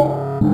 Música